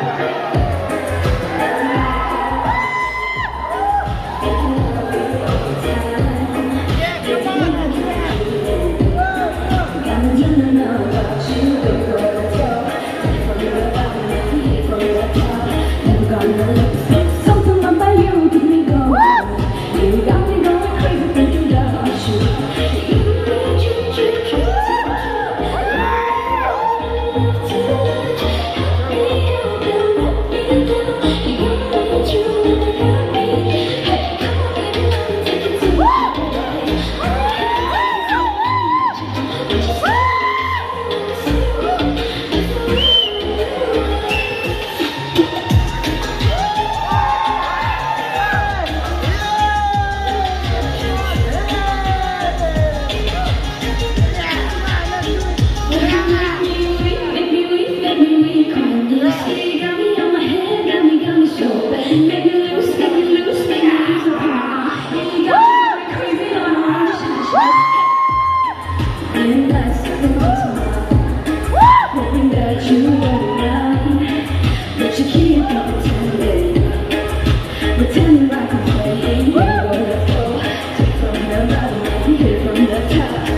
Make me here from the top.